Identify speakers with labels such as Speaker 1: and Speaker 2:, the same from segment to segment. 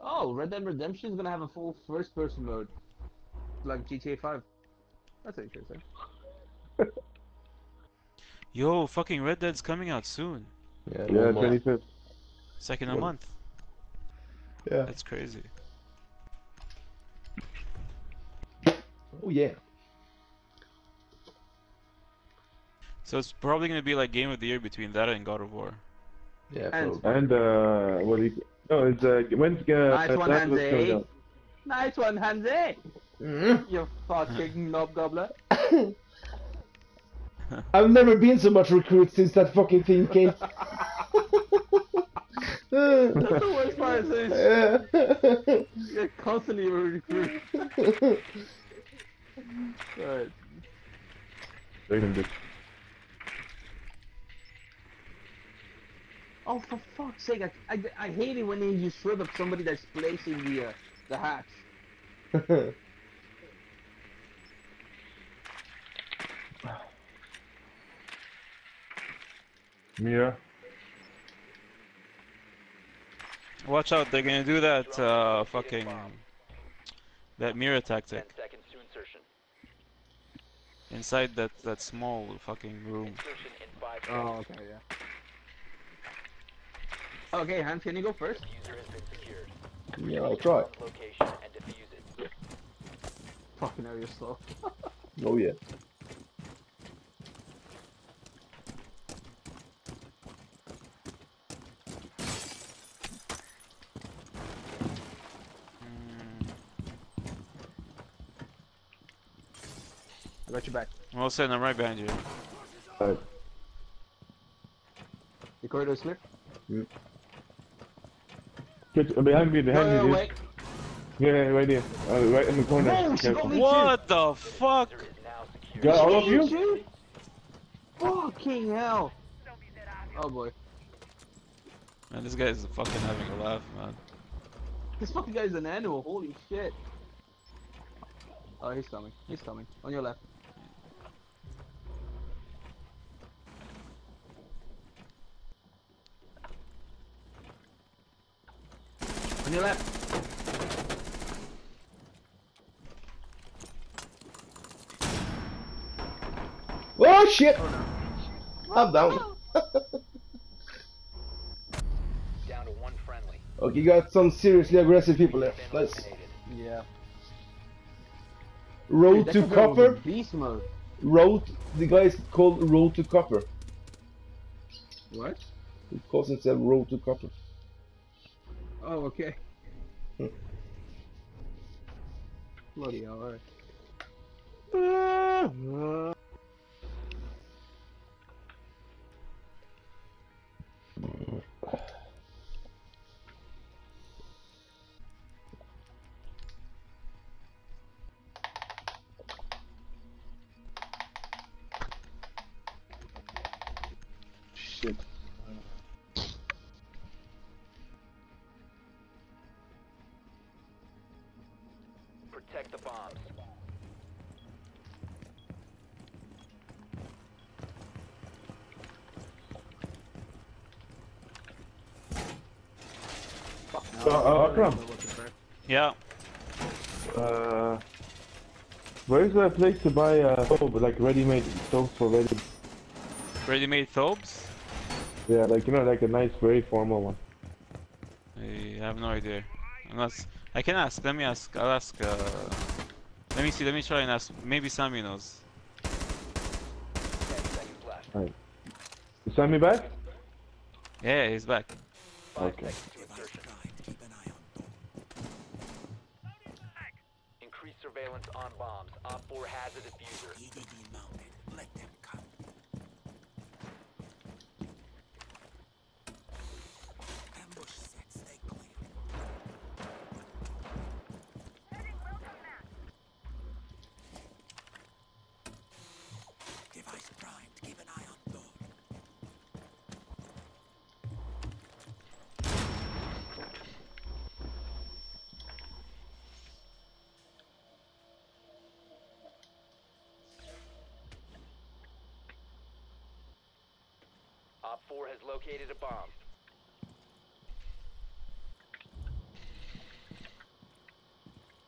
Speaker 1: Oh, Red Dead Redemption is gonna have a full first-person mode, like GTA 5. That's interesting.
Speaker 2: Yo, fucking Red Dead's coming out soon.
Speaker 3: Yeah,
Speaker 4: Yeah,
Speaker 3: no more.
Speaker 4: 25th.
Speaker 2: Second a month.
Speaker 3: Yeah.
Speaker 2: That's crazy.
Speaker 3: Oh yeah.
Speaker 2: So it's probably gonna be like Game of the Year between that and God of War.
Speaker 3: Yeah.
Speaker 1: And-
Speaker 3: probably.
Speaker 4: And, uh, what do you... No, it's, uh, when's, uh,
Speaker 1: Nice one, Hansi. Nice one, Hansi!
Speaker 3: Mm.
Speaker 1: You fucking knob gobbler.
Speaker 3: I've never been so much recruit since that fucking thing came.
Speaker 1: That's the worst part is
Speaker 3: Yeah.
Speaker 1: you're constantly recruiting. Alright.
Speaker 4: Second bit.
Speaker 1: Oh, for fuck's sake, I, I, I hate it when they you shred up somebody that's placing the, uh, the hatch.
Speaker 4: Mira.
Speaker 2: Watch out, they're gonna do that uh fucking that mirror tactic
Speaker 5: seconds to insertion.
Speaker 2: inside that that small fucking room.
Speaker 5: Insertion in five
Speaker 1: Oh,
Speaker 5: seconds.
Speaker 1: okay, yeah. Okay, Hans, can you go first?
Speaker 5: Has been
Speaker 3: yeah, I'll try.
Speaker 5: Location and defuse it.
Speaker 1: Fucking hell, you're slow.
Speaker 3: Oh yeah.
Speaker 2: Mm,
Speaker 1: I got your back.
Speaker 2: I'm all set, I'm right behind you.
Speaker 4: Alright.
Speaker 1: The corridor's clear?
Speaker 4: Get, uh, behind me, behind
Speaker 1: no,
Speaker 4: me, dude.
Speaker 1: wait.
Speaker 4: Yeah, right here. Uh, right in the corner.
Speaker 1: No, she
Speaker 4: Careful.
Speaker 2: What the fuck?
Speaker 5: User is now secured.
Speaker 4: Got all of you?
Speaker 1: Dude. Fucking hell. Oh boy.
Speaker 2: Man, this guy is fucking having a laugh, man.
Speaker 1: This fucking guy's an animal, holy shit. Oh, he's coming. He's coming. On your left. Your left.
Speaker 3: Oh shit!
Speaker 1: Oh no.
Speaker 3: I'm down.
Speaker 5: Oh, down to one friendly.
Speaker 3: Okay, you got some seriously aggressive people there.
Speaker 5: Been
Speaker 3: Nice.
Speaker 1: Yeah.
Speaker 3: Road
Speaker 1: Dude,
Speaker 3: to
Speaker 1: that guy was in
Speaker 3: copper.
Speaker 1: Beast mode.
Speaker 3: Road. The guy is called Road to Copper.
Speaker 1: What?
Speaker 3: He calls himself Road to Copper.
Speaker 1: Oh, okay.
Speaker 3: Hmm.
Speaker 1: Bloody hell, alright.
Speaker 4: Uh, Akram.
Speaker 2: Yeah.
Speaker 4: Uh, where's the place to buy uh, soap, like ready-made soap for ready?
Speaker 2: Ready-made thobes?
Speaker 4: Yeah, like you know, like a nice, very formal one.
Speaker 2: I have no idea. Unless I can ask. Let me ask. I'll ask. Uh, let me see. Let me try and ask. Maybe Sammy knows.
Speaker 5: Left.
Speaker 4: You send me back?
Speaker 2: Yeah, he's back.
Speaker 4: Okay.
Speaker 5: seconds to insertion. Increase surveillance on bombs. OPFOR has a diffuser. Op 4 has located a bomb.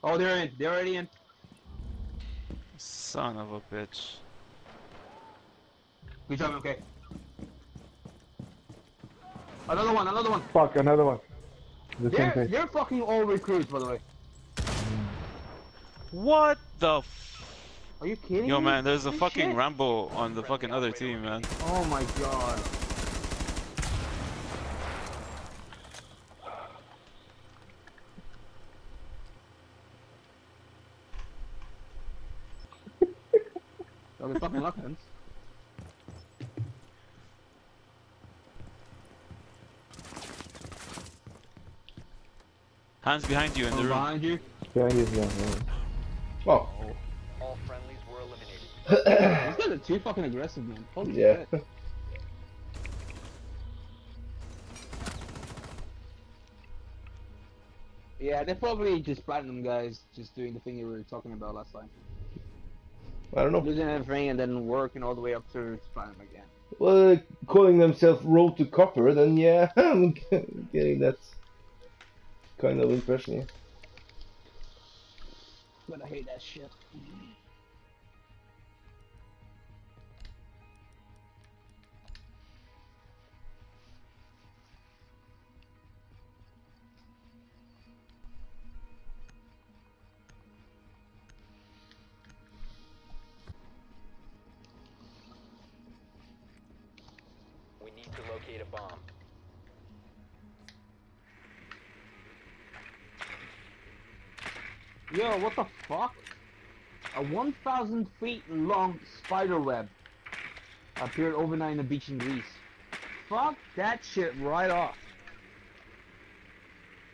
Speaker 1: Oh, they're in. They're already in.
Speaker 2: Son of a bitch.
Speaker 1: Good job, okay. Another one, another one.
Speaker 4: Fuck, another one. The same
Speaker 1: They're,
Speaker 4: thing.
Speaker 1: they're fucking all recruits, by the way. Hmm.
Speaker 2: What the f-
Speaker 1: Are you kidding me?
Speaker 2: Yo
Speaker 1: me?
Speaker 2: man, there's a
Speaker 1: Good
Speaker 2: fucking
Speaker 1: shit.
Speaker 2: Rambo on the fucking other team, man.
Speaker 1: Oh my god. That was fucking Luckmans.
Speaker 2: Hands behind you in the oh, room.
Speaker 1: behind you.
Speaker 4: Yeah, he's yeah, yeah.
Speaker 3: Oh,
Speaker 5: All friendlies were eliminated.
Speaker 1: These guys are too fucking aggressive, man. Holy
Speaker 3: yeah.
Speaker 1: shit. Yeah, they're probably just platinum guys, just doing the thing you were talking about last time.
Speaker 3: I don't know.
Speaker 1: Losing everything and then working all the way up to platinum again.
Speaker 3: Well, calling themselves Road to Copper, then yeah, I'm getting that kind of impression. Yeah.
Speaker 1: But I hate that shit.
Speaker 5: We need to locate a bomb.
Speaker 1: Yo, what the fuck? A 1,000 feet long spider web appeared overnight in the beach in Greece. Fuck that shit right off.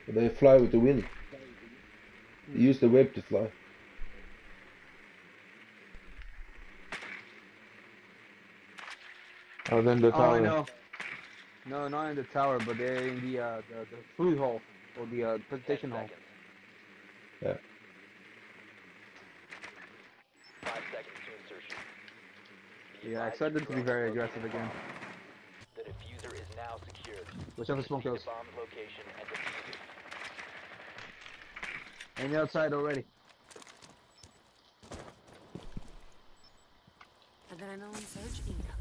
Speaker 3: They fly with the wind. They use the web to fly.
Speaker 4: Oh, then the
Speaker 1: Oh,
Speaker 4: tower.
Speaker 1: I know. No, not in the tower, but they're in the uh, the, the food hall or the uh,
Speaker 5: 10
Speaker 1: presentation hall.
Speaker 3: Yeah.
Speaker 5: 5 seconds to insertion. Be
Speaker 1: Yeah, I
Speaker 5: advised
Speaker 1: expect them to be very aggressive again.
Speaker 5: The diffuser is now secured.
Speaker 1: Whichever smoke
Speaker 5: Proceed
Speaker 1: goes.
Speaker 5: to bomb's location and defuse it.
Speaker 1: And the outside already.
Speaker 6: Adrenaline surge incoming.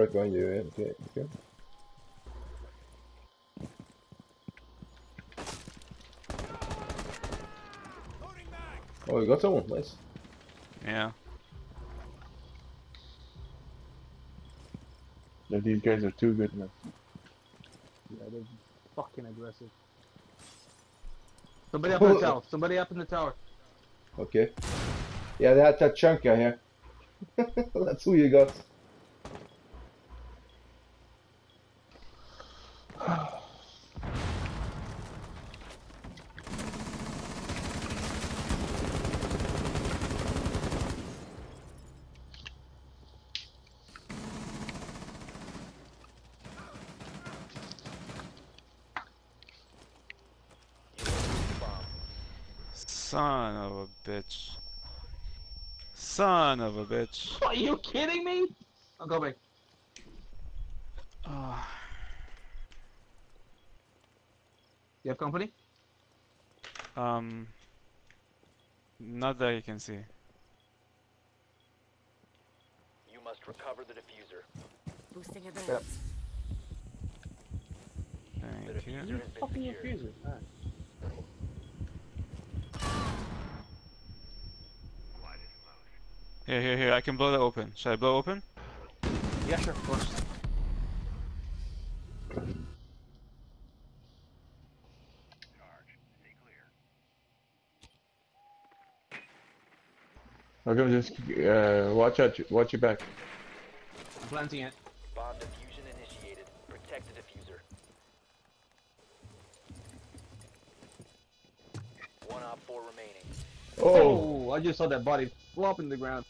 Speaker 3: Right behind you, yeah. Okay, okay. Oh, you got someone. Nice.
Speaker 2: Yeah.
Speaker 4: Yeah, these guys are too good, man.
Speaker 1: Yeah, they're fucking aggressive. Somebody up in the tower. Somebody up in the tower.
Speaker 3: Okay. Yeah, they had that chunk guy here. That's who you got.
Speaker 5: You located the bomb.
Speaker 2: Son of a bitch. Son of a bitch.
Speaker 1: Are you kidding me? I'm coming.
Speaker 2: Ah.
Speaker 1: You have company?
Speaker 2: um. Not that you can see.
Speaker 5: You must recover the diffuser.
Speaker 6: Boosting adrenaline.
Speaker 5: The
Speaker 2: Thank you.
Speaker 5: diffuser has been
Speaker 1: Fucking
Speaker 5: secured.
Speaker 2: Here, here, here. I can blow that open. Should I blow open?
Speaker 1: Yeah, sure, of course.
Speaker 4: I'm gonna just uh, watch out, watch your back.
Speaker 1: I'm planting it.
Speaker 5: Bomb diffusion initiated. Protect the diffuser. One op four remaining.
Speaker 3: Oh,
Speaker 1: Oh, I just saw that body flop in the ground.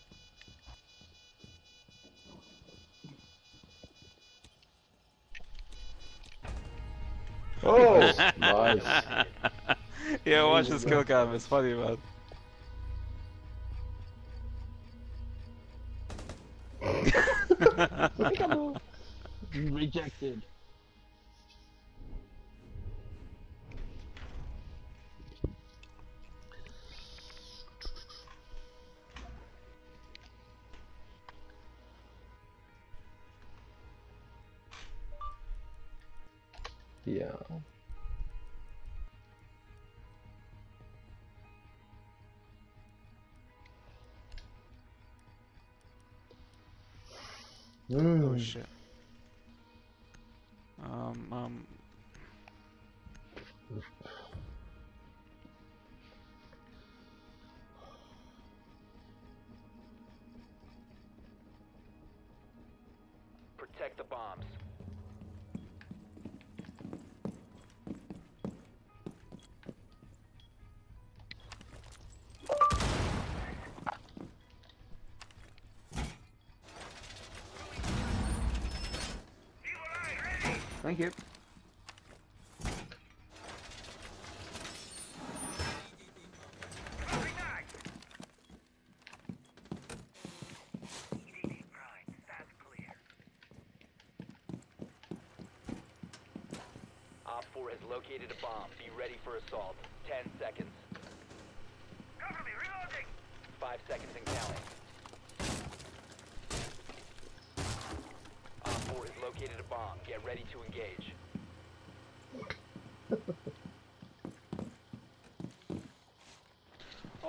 Speaker 3: oh, nice.
Speaker 2: yeah, watch this kill cam. It's funny, man.
Speaker 1: Rejected. Thank you.
Speaker 5: OPFOR has located a bomb. Be ready for assault. 10 seconds. Cover me, reloading! 5 seconds and counting. OPFOR has located a bomb. Get ready to engage.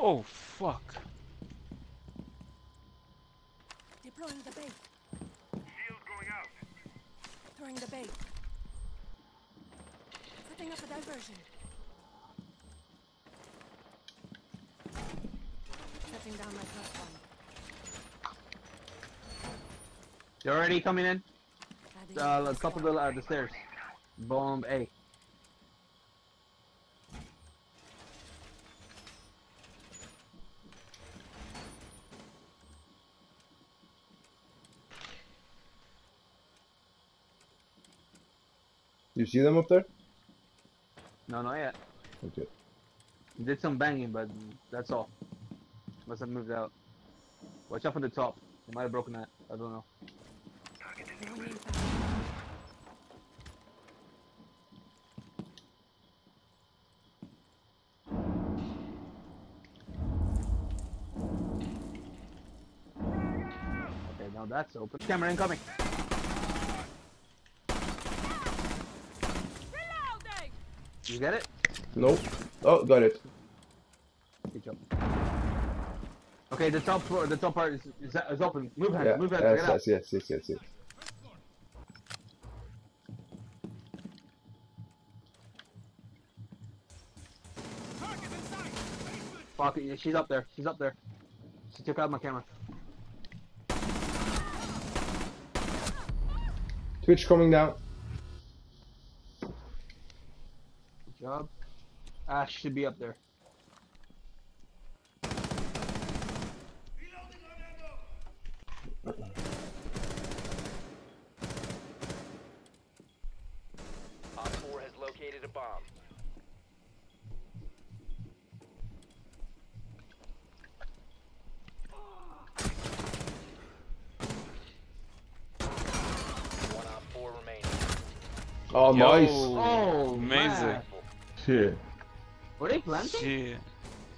Speaker 2: Oh fuck.
Speaker 6: Deploying the bait. Shield going out. Throwing the bait. Setting up a diversion. Setting down my plus one.
Speaker 1: They're already coming in.
Speaker 6: Adding
Speaker 1: Uh,
Speaker 6: plus
Speaker 1: a couple of the, uh, the stairs. Bomb A.
Speaker 3: You see them up there?
Speaker 1: No, not yet.
Speaker 3: Okay.
Speaker 1: Did some banging, but that's all. Must have moved out. Watch out for the top. They might have broken that. I don't know.
Speaker 6: Throwing impact.
Speaker 1: Okay, now that's open. Camera incoming. You get it?
Speaker 3: Nope. Oh, got it.
Speaker 1: Good job. Okay, the top floor, the top part is, is, is open. Move Hans,
Speaker 3: Yeah.
Speaker 1: move Hans,
Speaker 3: Yes, yes, yes, yes, yes, yes.
Speaker 1: Fuck it, yeah, she's up there, she's up there. She took out my camera.
Speaker 3: Twitch coming down.
Speaker 1: Good job. Ash should be up there.
Speaker 5: OPFOR has located a bomb. One Op 4 remaining.
Speaker 3: Oh,
Speaker 2: Yo.
Speaker 3: nice.
Speaker 1: Oh,
Speaker 2: Amazing.
Speaker 1: man.
Speaker 4: Shit.
Speaker 1: Were they planting?
Speaker 2: Shit.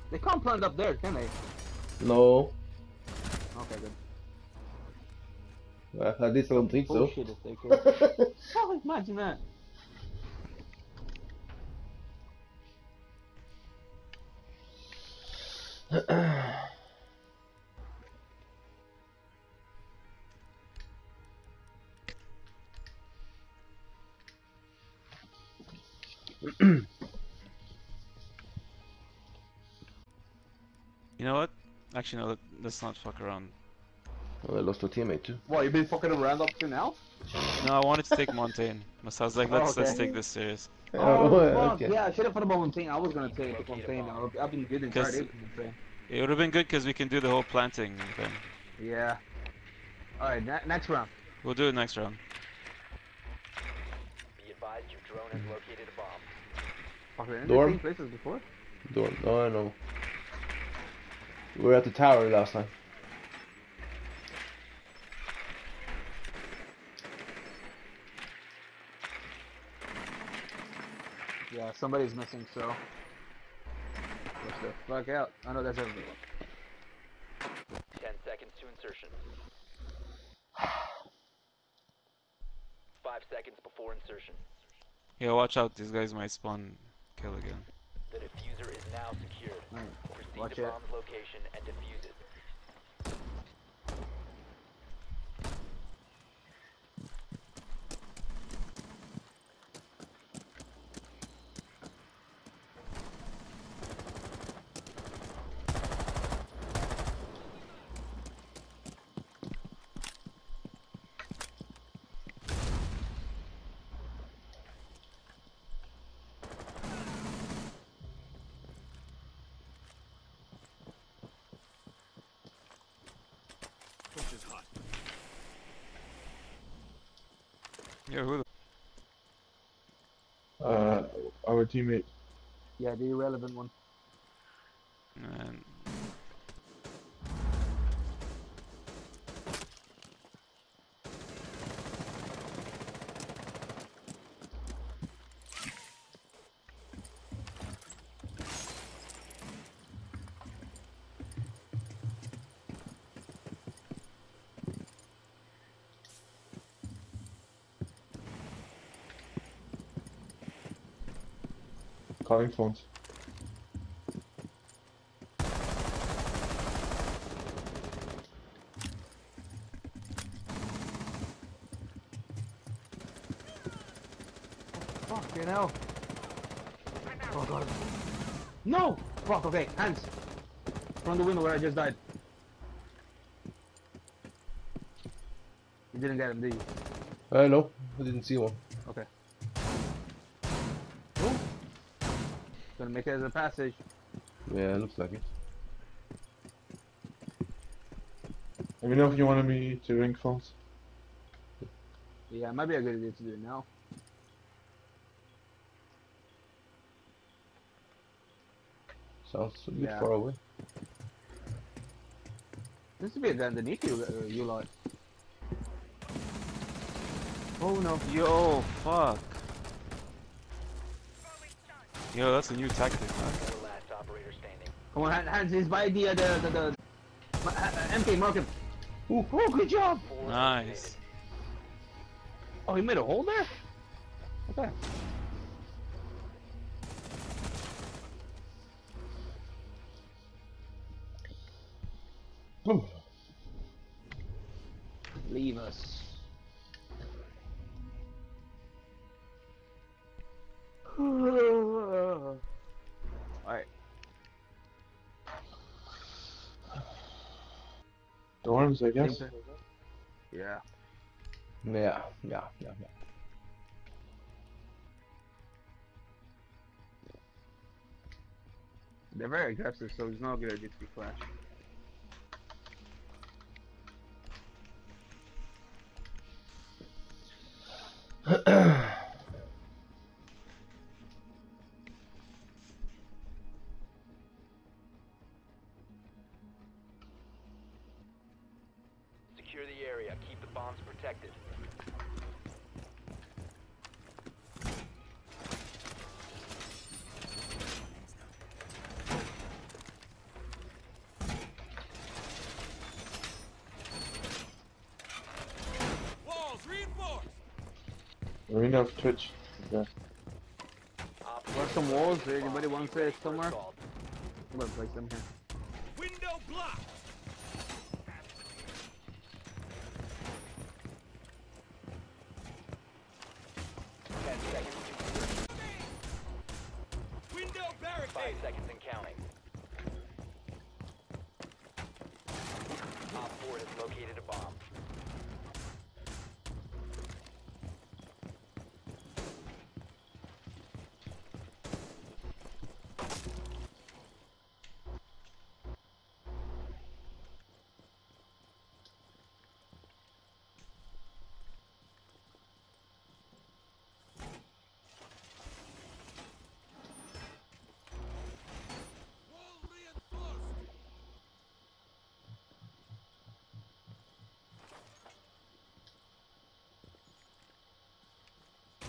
Speaker 1: They can't plant up there, can they?
Speaker 3: No.
Speaker 1: Okay, good.
Speaker 3: Well, at least I don't think so.
Speaker 1: Bullshit if they could. oh, imagine that.
Speaker 2: You know what? Actually, no. Let, let's not fuck around.
Speaker 3: Oh, I lost a teammate too.
Speaker 1: What, you've been fucking around up to now?
Speaker 2: No, I wanted to take Montagne. But I was like, let's
Speaker 1: Oh,
Speaker 2: let's take this serious.
Speaker 1: Oh, oh
Speaker 3: yeah,
Speaker 1: fuck, yeah, I should have put about Montagne. I was gonna take the Montagne. I've- I've been good in
Speaker 2: Because-
Speaker 1: entire day with Montagne.
Speaker 2: It would have been good because we can do the whole planting thing.
Speaker 1: Yeah. Alright, next round.
Speaker 2: We'll do it next round.
Speaker 5: Be drone has located a bomb.
Speaker 1: Fuck, didn't
Speaker 3: Dorm?
Speaker 1: places before?
Speaker 3: Don't. No, I know. We were at the tower last time.
Speaker 1: Yeah, somebody's missing, so. Get the fuck out. I know that's everybody.
Speaker 5: 10 seconds to insertion. 5 seconds before insertion.
Speaker 2: Yeah, watch out. These guys might spawn kill again.
Speaker 5: The diffuser is now secured.
Speaker 1: Alright,
Speaker 5: Proceed
Speaker 1: watch
Speaker 5: to
Speaker 1: it.
Speaker 5: bomb's location and defuse it.
Speaker 2: Yeah, who the
Speaker 4: Uh, our teammate.
Speaker 1: Yeah, the irrelevant one.
Speaker 4: Calling phones.
Speaker 1: Fuck, you know. Oh god. No! Fuck, okay, Hans. From the window where I just died. You didn't get him, did you?
Speaker 3: I know. I didn't see one.
Speaker 1: Make it as a passage.
Speaker 3: Yeah, looks like it.
Speaker 4: Let me know if you wanted me to ring phones.
Speaker 1: Yeah, it might be a good idea to do it now.
Speaker 3: Sounds a bit
Speaker 1: Yeah.
Speaker 3: far away.
Speaker 1: This to be a guy underneath you, uh, you lot. Oh no.
Speaker 2: Yo, fuck. Yo, that's a new tactic, man.
Speaker 5: Four last operator standing.
Speaker 1: Come on, Han- Hans, he's by the, uh, the, the, the, uh, MK, mark him. Ooh, oh, good job.
Speaker 2: Nice.
Speaker 1: Oh, he made a hole there? Okay.
Speaker 4: Dorms, I guess.
Speaker 1: Yeah.
Speaker 3: Yeah, yeah, yeah, yeah.
Speaker 1: They're very aggressive, so it's not a good idea to be flash.
Speaker 4: Arena of Twitch. Yeah.
Speaker 5: Op
Speaker 1: Got some walls. Anybody wants it somewhere? gonna place them here.
Speaker 7: Window blocked.
Speaker 5: Ten seconds to insertion.
Speaker 7: Window
Speaker 5: Five
Speaker 7: barricade.
Speaker 5: seconds and counting. bomb.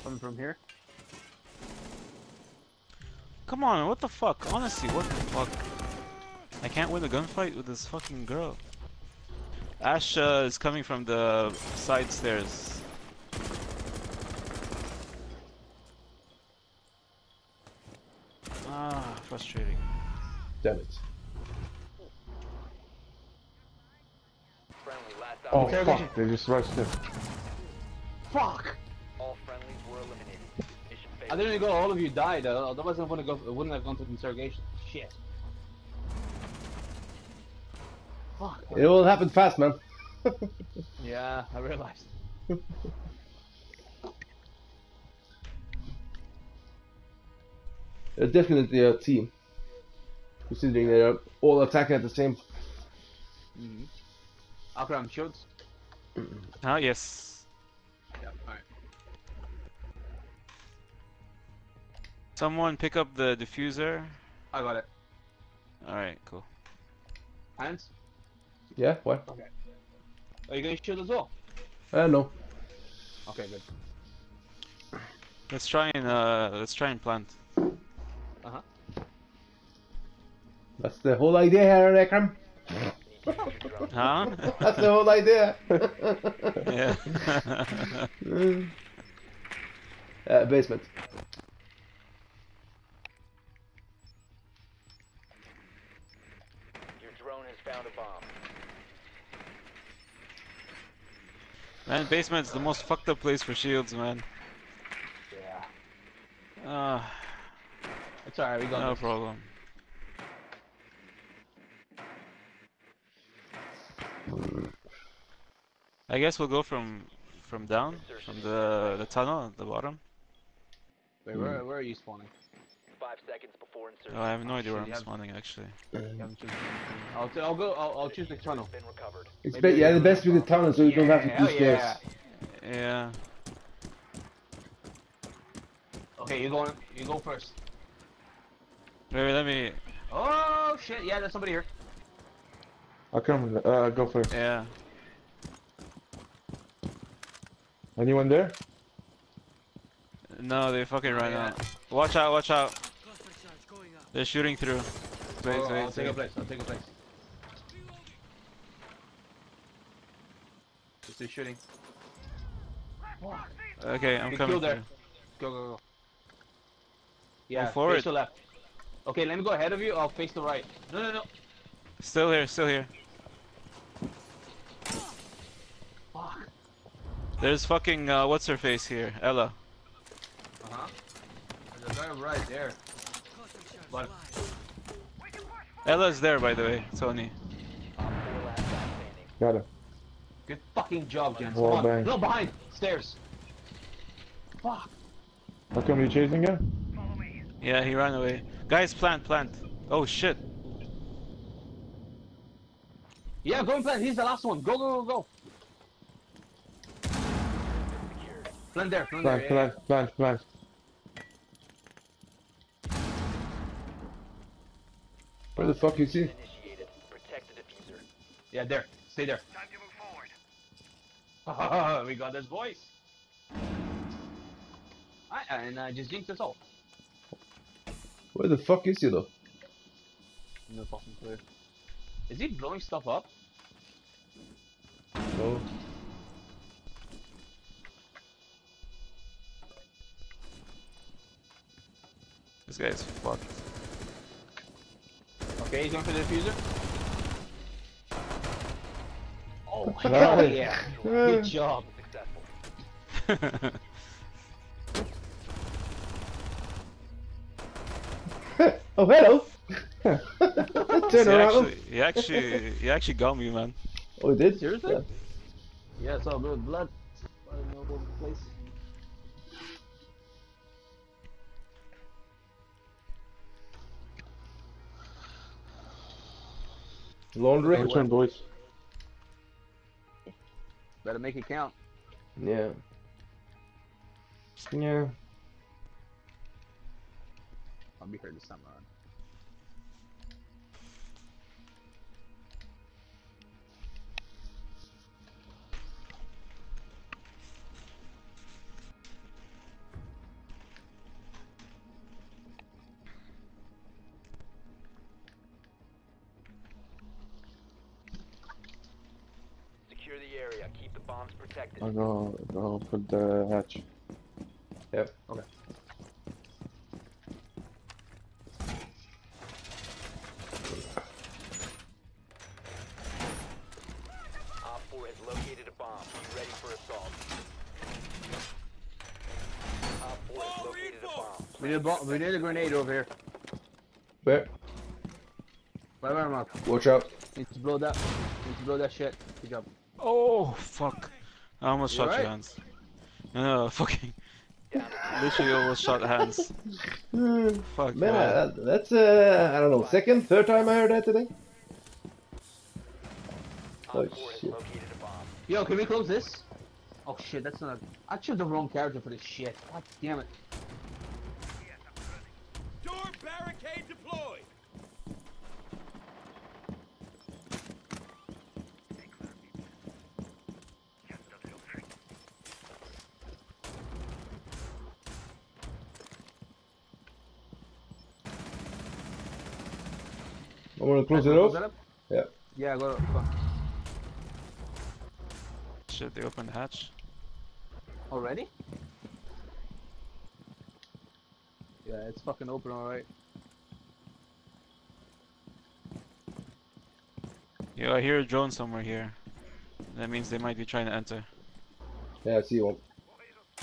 Speaker 1: Coming from here.
Speaker 2: Come on, what the fuck? Honestly, what the fuck? I can't win a gunfight with this fucking girl. Ash uh, is coming from the side stairs. Ah, frustrating.
Speaker 3: Damn it.
Speaker 4: Oh
Speaker 5: operator.
Speaker 4: fuck, they just rushed in.
Speaker 1: Fuck! I didn't go. All of you died. Uh, otherwise, I wouldn't go. Wouldn't have gone to the interrogation. Shit. Fuck.
Speaker 3: It all happened fast, man.
Speaker 1: Yeah, I realized.
Speaker 3: They're definitely a team. Considering they're all attacking at the same.
Speaker 1: Mm-hmm. Akram shoots.
Speaker 2: Ah, yes.
Speaker 1: Yeah. Alright.
Speaker 2: Someone pick up the diffuser.
Speaker 1: I got it.
Speaker 2: Alright, cool.
Speaker 1: Hands.
Speaker 3: Yeah. What? Okay.
Speaker 1: Are you gonna shoot as well?
Speaker 3: Uh, no.
Speaker 1: Okay, good.
Speaker 2: Let's try and uh, let's try and plant.
Speaker 1: Uh huh.
Speaker 3: That's the whole idea here, Akram.
Speaker 5: Need to use your drone.
Speaker 2: Huh?
Speaker 3: That's the whole idea.
Speaker 2: yeah.
Speaker 3: uh, basement.
Speaker 5: Has found a bomb.
Speaker 2: man, basement's the most fucked up place for shields, man.
Speaker 1: Yeah.
Speaker 2: Ah,
Speaker 1: It's alright. We got
Speaker 2: no
Speaker 1: this.
Speaker 2: problem. I guess we'll go from from down from the the tunnel at the bottom.
Speaker 1: Wait, where, where are you spawning?
Speaker 5: Five seconds insertion.
Speaker 2: Oh, I have no idea where I'm spawning actually.
Speaker 1: You haven't chosen anything. I'll, t- I'll go. I'll, I'll choose the tunnel.
Speaker 5: Been recovered.
Speaker 3: It's
Speaker 1: Maybe
Speaker 3: be- yeah, the best with the tunnel, so you don't have to
Speaker 1: Hell
Speaker 3: do stairs.
Speaker 1: yeah.
Speaker 2: Yeah.
Speaker 1: Okay, you go. You go first.
Speaker 2: Wait, wait, let me.
Speaker 1: Oh shit! Yeah, there's somebody here.
Speaker 4: I'll come, uh, go first.
Speaker 2: Yeah.
Speaker 4: Anyone there?
Speaker 2: No, they fucking ran
Speaker 1: Yeah.
Speaker 2: out. Watch out! Watch out! They're shooting through. Wait,
Speaker 1: Oh,
Speaker 2: wait,
Speaker 1: I'll take a place. I'll take a place. Just they're shooting.
Speaker 2: Okay, I'm
Speaker 1: Good
Speaker 2: coming
Speaker 1: kill there.
Speaker 2: through.
Speaker 1: Go go go. Yeah,
Speaker 2: forward.
Speaker 1: face to left. Okay, let me go ahead of you. I'll face the right. No, no, no.
Speaker 2: Still here, still here.
Speaker 1: Fuck.
Speaker 2: There's fucking uh, what's her face here, Ela.
Speaker 1: Uh huh. There's a guy right there. But
Speaker 2: Ela's there, by the way, Tony.
Speaker 5: Op 4 last stop standing.
Speaker 4: Got him.
Speaker 1: good fucking job, gents.
Speaker 4: Wall
Speaker 1: Come on.
Speaker 4: bang.
Speaker 1: No, behind. Stairs. Fuck.
Speaker 4: How come you chasing him?
Speaker 2: Yeah, he ran away. Guys, plant, plant. Oh shit.
Speaker 1: Yeah, go and plant. He's the last one. Go, go, go, go. Plant there. Plant,
Speaker 4: Plant,
Speaker 1: there.
Speaker 4: plant, plant, plant.
Speaker 3: Where the fuck is he?
Speaker 5: The.
Speaker 1: Yeah, yeah there. Stay there. Time to move forward. we got this voice. Alright, and I just jinx us all.
Speaker 3: Where the fuck is he though?
Speaker 1: No fucking clue. Is he blowing stuff up?
Speaker 3: No.
Speaker 2: This guy's fucked.
Speaker 1: Okay, he's going for the diffuser. Oh, hell yeah. Good job.
Speaker 3: Oh hello.
Speaker 2: he
Speaker 3: Turn around.
Speaker 2: actually, he actually, he actually got me, man.
Speaker 3: Oh, he did.
Speaker 1: Seriously? Yeah, it's all good. Blood. Blood all over the place.
Speaker 3: Laundry?
Speaker 4: Which one, boys?
Speaker 1: Better make it count.
Speaker 3: Yeah. Yeah.
Speaker 1: I'll be here this time
Speaker 5: bombs protected.
Speaker 4: I'll go, go put the hatch.
Speaker 3: Yep.
Speaker 1: Okay.
Speaker 5: Op 4 has located a bomb. Be ready for assault. Op 4 has located a bomb.
Speaker 1: We need a bo- we need a grenade over here.
Speaker 3: Where?
Speaker 1: Right where Mark.
Speaker 3: Watch out.
Speaker 1: Need to blow that. Need to blow that shit. Good job.
Speaker 2: Oh fuck! I almost
Speaker 1: You
Speaker 2: shot
Speaker 1: alright?
Speaker 2: your hands. No, no, fucking.
Speaker 5: Down
Speaker 2: Literally almost shot Hans. Fuck
Speaker 3: Man,
Speaker 2: man.
Speaker 3: that's uh, I don't know, second, third time I heard that today. Oh,
Speaker 5: 4
Speaker 3: shit.
Speaker 5: located a bomb.
Speaker 1: Yo, can we close this? Oh shit, that's not. I chose the wrong character for this shit. God damn it.
Speaker 3: Gonna close it
Speaker 1: Close
Speaker 3: off.
Speaker 1: up?
Speaker 3: Yeah.
Speaker 1: Yeah, go. go.
Speaker 2: Shit, they opened the hatch.
Speaker 1: Already? Yeah, it's fucking open alright.
Speaker 2: Yo, I hear a drone somewhere here. That means they might be trying to enter.
Speaker 3: Yeah, I see one.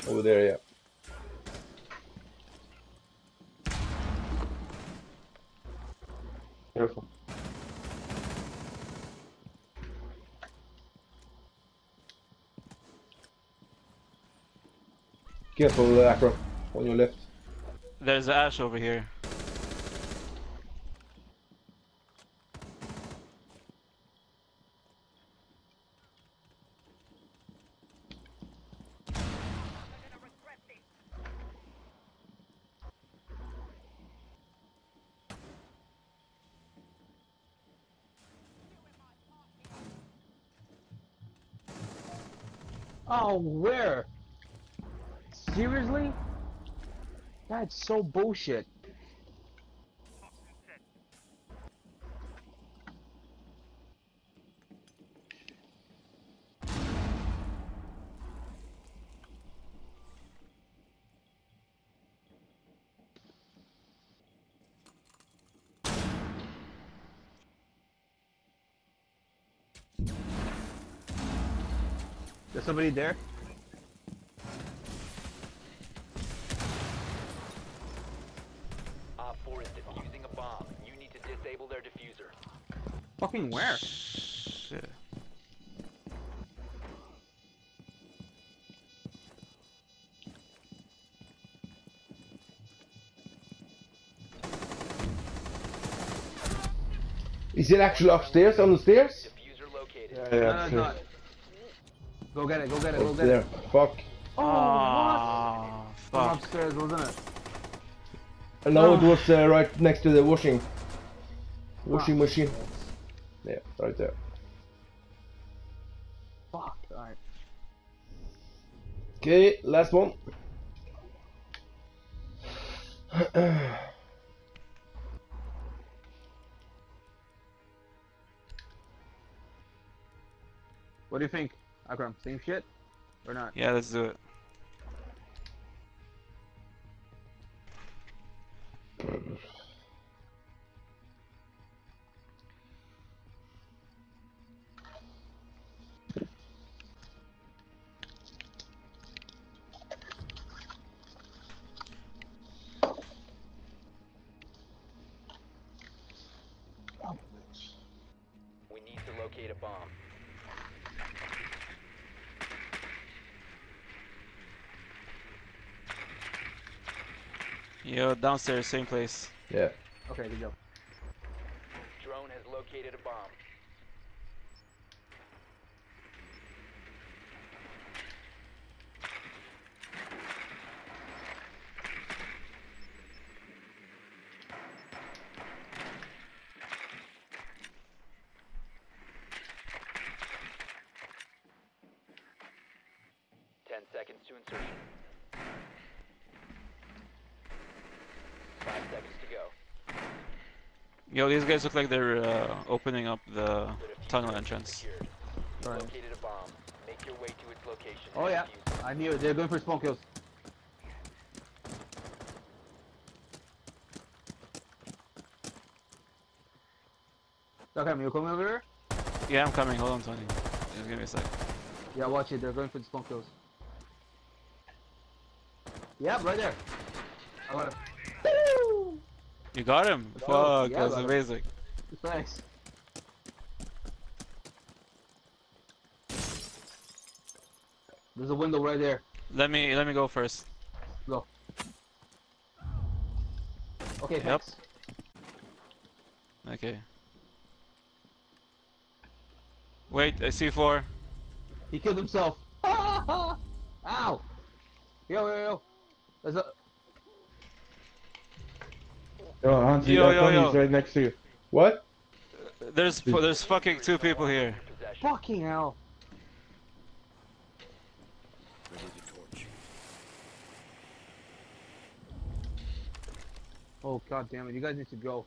Speaker 3: Over there, yeah.
Speaker 4: Careful.
Speaker 3: Careful, Acro. On your left.
Speaker 2: There's Ash over here.
Speaker 1: Oh, where? Seriously? That's so bullshit. There's somebody there? Fucking where?
Speaker 2: Shit.
Speaker 3: Is it actually upstairs on the stairs?
Speaker 5: Diffuser.
Speaker 4: Yeah,
Speaker 1: No, no,
Speaker 4: yeah,
Speaker 1: it's
Speaker 4: sure.
Speaker 1: Go get it, go get it, go
Speaker 3: Up
Speaker 1: get
Speaker 3: there.
Speaker 1: it.
Speaker 3: Fuck.
Speaker 1: Oh,
Speaker 2: Ah,
Speaker 1: what?
Speaker 2: Fuck.
Speaker 1: upstairs, wasn't it?
Speaker 3: No, now it
Speaker 1: Oh.
Speaker 3: was uh, right next to the washing. Washing machine. Yeah, right there.
Speaker 1: Fuck, alright.
Speaker 3: Okay, last one.
Speaker 1: What do you think, Akram? Same shit? Or not?
Speaker 2: Yeah, let's do it. Yo, downstairs, same place.
Speaker 3: Yeah.
Speaker 1: Okay, good job.
Speaker 5: Drone has located a bomb. Ten seconds to insertion. Five seconds to go.
Speaker 2: Yo, these guys look like they're uh, opening up the
Speaker 5: The
Speaker 2: tunnel entrance.
Speaker 5: secured. Located a bomb. Make your way to its location.
Speaker 1: Oh yeah. I knew it. They're going for spawn kills. Okay, you coming over here?
Speaker 2: Yeah, I'm coming. Hold on, Tony. Just give me a sec.
Speaker 1: Yeah, watch it. They're going for the spawn kills. Yeah, right there. I got him. Woo!
Speaker 2: You got him?
Speaker 1: Oh,
Speaker 2: Fuck,
Speaker 1: yeah,
Speaker 2: that was
Speaker 1: got him.
Speaker 2: amazing.
Speaker 1: Thanks. There's a window right there.
Speaker 2: Let me let me go first.
Speaker 1: Go. Okay,
Speaker 2: Yep.
Speaker 1: thanks.
Speaker 2: Okay. Wait, I see four.
Speaker 1: He killed himself. Ow! Yo, yo, yo. There's a.
Speaker 4: Yo, Hansi,
Speaker 2: Yo,
Speaker 4: that
Speaker 2: yo, yo.
Speaker 4: right next to you.
Speaker 3: What?
Speaker 2: There's there's fucking two people here.
Speaker 1: Fucking hell. Oh god damn it! You guys need to go.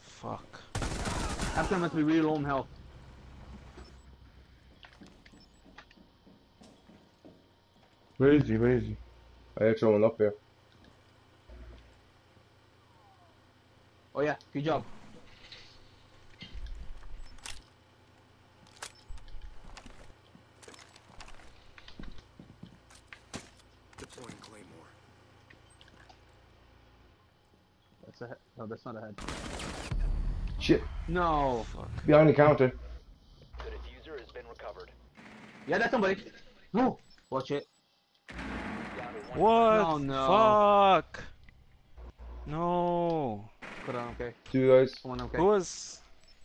Speaker 2: Fuck.
Speaker 1: After must be really low in health.
Speaker 4: Where is he? Where is he?
Speaker 3: I had someone up here.
Speaker 1: Oh yeah, good job.
Speaker 7: Deploying Claymore.
Speaker 1: That's a head. No, that's not a head.
Speaker 3: Shit.
Speaker 1: No.
Speaker 2: Fuck.
Speaker 3: Behind the counter.
Speaker 5: The defuser has been recovered.
Speaker 1: Yeah, that's somebody. No. Watch it.
Speaker 5: Down to one.
Speaker 2: What?
Speaker 1: Oh, no.
Speaker 2: Fuck. No.
Speaker 1: Put on okay.
Speaker 3: Two guys.
Speaker 1: Come okay.
Speaker 2: Who was?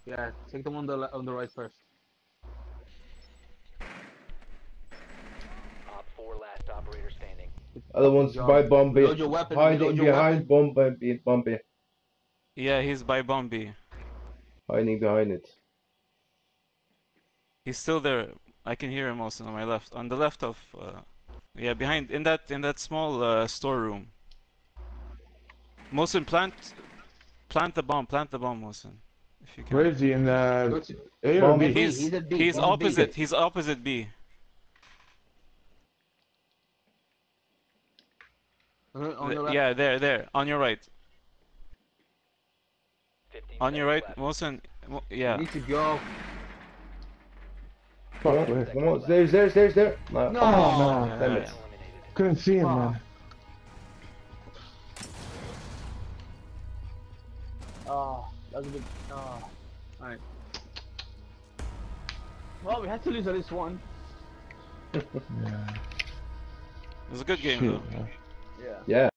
Speaker 1: Yeah, take them on the on the right first.
Speaker 5: Op 4 last operator standing.
Speaker 3: Other one's
Speaker 1: job.
Speaker 3: by bomb A.
Speaker 1: Reload your weapon,
Speaker 3: Hiding
Speaker 1: reload your
Speaker 3: behind bomb A. Bombay.
Speaker 2: Yeah, he's by bomb A.
Speaker 3: Hiding behind it.
Speaker 2: He's still there. I can hear him also on my left. On the left of, uh, yeah, behind in that in that small uh, storeroom. Mosin, plant, plant the bomb. Plant the bomb, Mosin, if you can.
Speaker 4: Where is he? In the A or
Speaker 3: Bomb
Speaker 4: B?
Speaker 1: B.
Speaker 2: He's
Speaker 1: He's B,
Speaker 2: he's
Speaker 1: bomb B.
Speaker 2: opposite. He's opposite B.
Speaker 1: Uh, on the.
Speaker 2: Yeah, there, there, on your right. On your right,
Speaker 5: seconds left.
Speaker 2: Mosin. Mo- yeah.
Speaker 1: You need to go.
Speaker 3: Come
Speaker 4: Fuck,
Speaker 3: on,
Speaker 4: where?
Speaker 3: come on. There's, there's, there's, there. No.
Speaker 1: No.
Speaker 4: Oh, no.
Speaker 3: Damn it.
Speaker 5: Eliminated.
Speaker 4: Couldn't see him,
Speaker 1: Fuck.
Speaker 4: man.
Speaker 1: Oh, that was a bit. Oh. Alright. Well, we had to lose at least one.
Speaker 4: Yeah.
Speaker 2: It was a good game
Speaker 4: Shit,
Speaker 2: though.
Speaker 4: man.
Speaker 1: Yeah.
Speaker 3: Yeah.